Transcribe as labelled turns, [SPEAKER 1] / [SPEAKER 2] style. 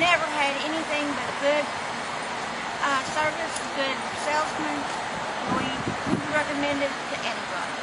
[SPEAKER 1] never had anything but good uh, service, good salesman. We recommend it to anybody.